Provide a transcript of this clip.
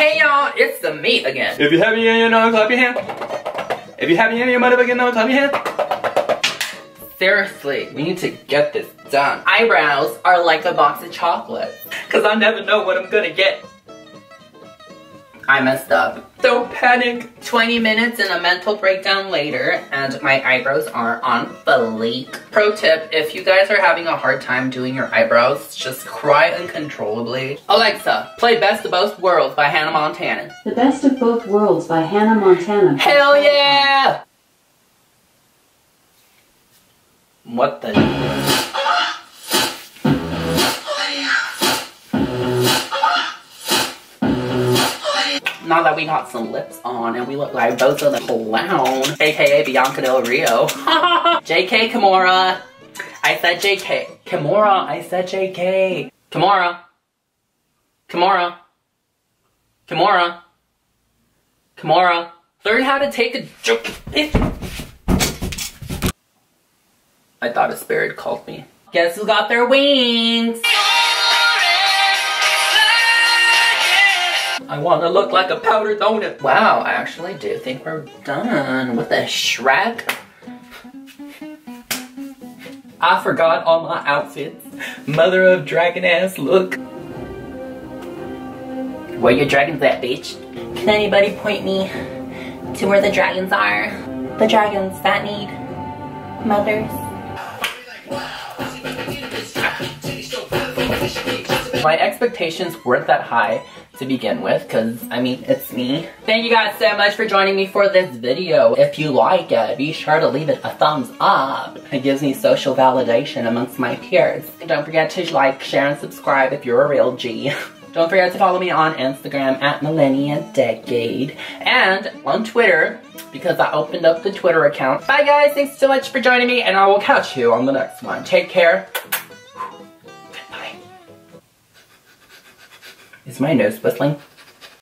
Hey y'all, it's the meat again. If you're happy and you know, clap your hand. If you're happy and you motherfucking know, clap your hand. Seriously, we need to get this done. Eyebrows are like a box of chocolates. Cause I never know what I'm gonna get. I messed up. Don't panic. 20 minutes and a mental breakdown later, and my eyebrows are on fleek. Pro tip, if you guys are having a hard time doing your eyebrows, just cry uncontrollably. Alexa, play Best of Both Worlds by Hannah Montana. The Best of Both Worlds by Hannah Montana. Hell yeah! What the? Now that we got some lips on and we look like Bozo the clown, aka Bianca Del Rio. JK Kimura. I said JK. Kimura, I said JK. Kimura. Kimura. Kimura. Kimura. Learn how to take a joke. I thought a spirit called me. Guess who got their wings? To look like a powdered donut. Wow, I actually do think we're done with the Shrek. I forgot all my outfits. Mother of dragon ass look. Where your dragons at, bitch? Can anybody point me to where the dragons are? The dragons that need mothers. My expectations weren't that high to begin with, because, I mean, it's me. Thank you guys so much for joining me for this video. If you like it, be sure to leave it a thumbs up. It gives me social validation amongst my peers. And don't forget to like, share, and subscribe if you're a real G. Don't forget to follow me on Instagram at Millenia Decade and on Twitter because I opened up the Twitter account. Bye guys, thanks so much for joining me and I will catch you on the next one. Take care. Is my nose whistling?